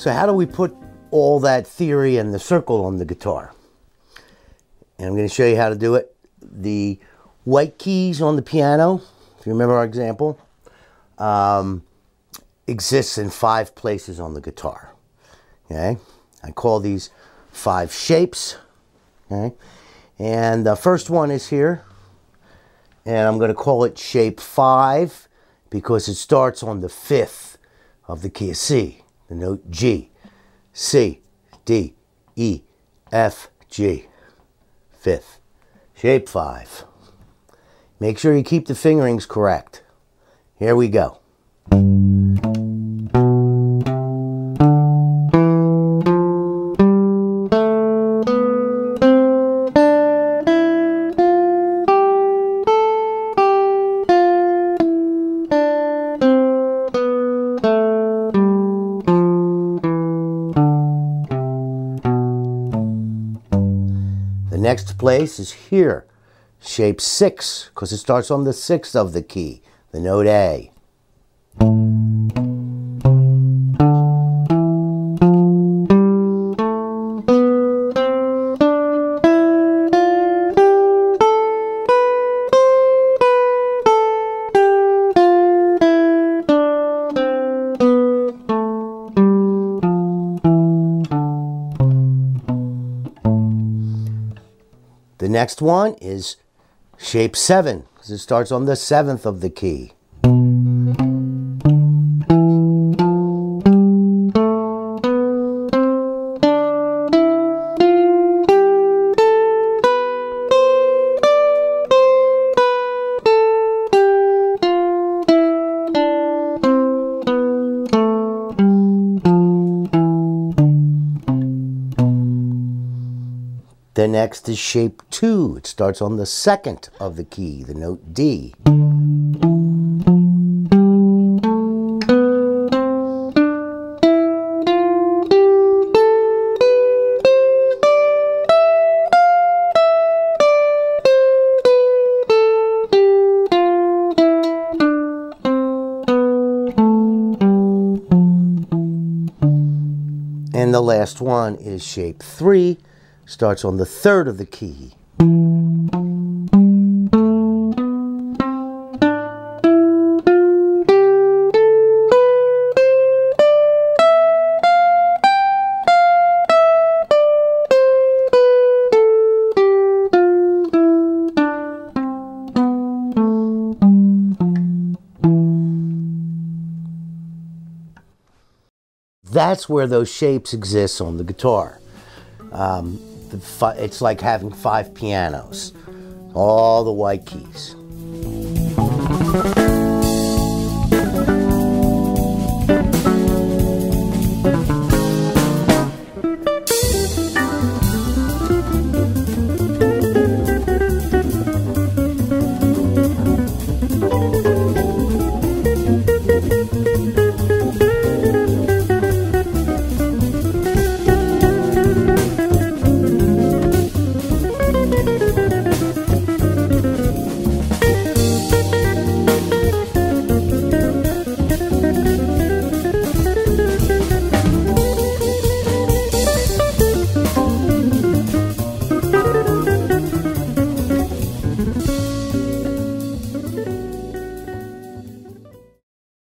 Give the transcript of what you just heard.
So how do we put all that theory and the circle on the guitar? And I'm going to show you how to do it. The white keys on the piano, if you remember our example, um, exists in five places on the guitar. Okay, I call these five shapes. Okay, and the first one is here, and I'm going to call it shape five because it starts on the fifth of the key of C, the note G. C, D, E, F, G. Fifth. Shape five. Make sure you keep the fingerings correct. Here we go. Next place is here, shape six, because it starts on the sixth of the key, the note A. The next one is shape seven, because it starts on the seventh of the key. The next is shape two. It starts on the second of the key, the note D. And the last one is shape three, starts on the third of the key. That's where those shapes exist on the guitar. Um, the it's like having five pianos, all the white keys.